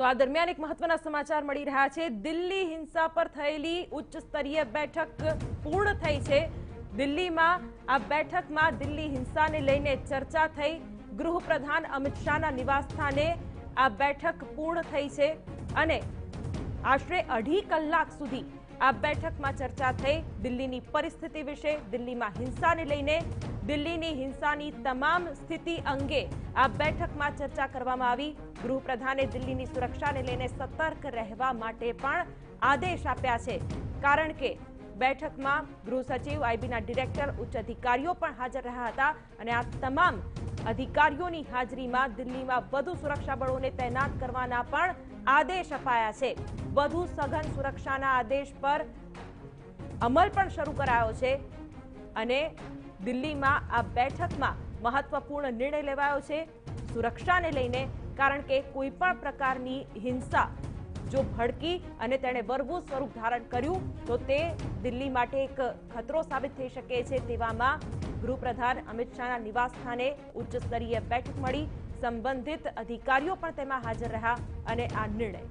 તો આ દરમિયાન એક મહત્વના સમાચાર મળી રહ્યા છે દિલ્હી હિંસા પર થયેલી ઉચ્ચ સ્તરીય બેઠક પૂર્ણ થઈ છે દિલ્હીમાં આ બેઠકમાં દિલ્હી હિંસાને લઈને ચર્ચા થઈ ગૃહપ્રધાન અમિત શાહના નિવાસસ્થાને આ બેઠક પૂર્ણ થઈ છે અને આશરે અઢી કલાક સુધી આ બેઠકમાં ચર્ચા થઈ દિલ્હીની પરિસ્થિતિ વિશે દિલ્હીમાં હિંસાને લઈને દિલ્હીની હિંસાની તમામ સ્થિતિ અંગે આ બેઠકમાં ચર્ચા કરવામાં આવી ગૃહપ્રધાને દિલ્હીની સુરક્ષાને લઈને સતર્ક રહેવા માટે પણ આદેશ આપ્યા છે કારણ કે બેઠકમાં ગૃહ સચિવ આઈબીના ડિરેક્ટર ઉચ્ચ અધિકારીઓ પણ હાજર રહ્યા હતા અને આ તમામ અધિકારીઓની હાજરીમાં દિલ્હીમાં વધુ સુરક્ષા બળોને તૈનાત કરવાના પણ આદેશ અપાયા છે વધુ સઘન સુરક્ષાના આદેશ પર અમલ પણ શરૂ કરાયો છે અને દિલ્હીમાં આ બેઠકમાં મહત્વપૂર્ણ નિર્ણય લેવાયો છે. સુરક્ષાને લઈને, કારણ કે કોઈ પણ પ્રકારની હિંસા જો ભડકી અને તેણે બરવું સ્વરૂપ ધારણ કર્યું, તો તે દિલ્હી માટે એક ખતરો સાબિત થઈ શકે છે તેવામાં ગૃહપ્રધાન અમિત શાહના નિવાસ સ્થાને ઉચ્ચ સ્તરીય બેઠક મળી. સંબંધિત અધિકારીઓ પણ તેમાં હાજર રહ્યા અને આ નિર્ણય